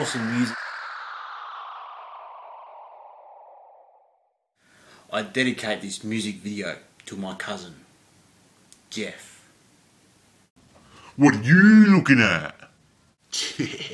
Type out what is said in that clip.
awesome music. I dedicate this music video to my cousin, Jeff. What are you looking at?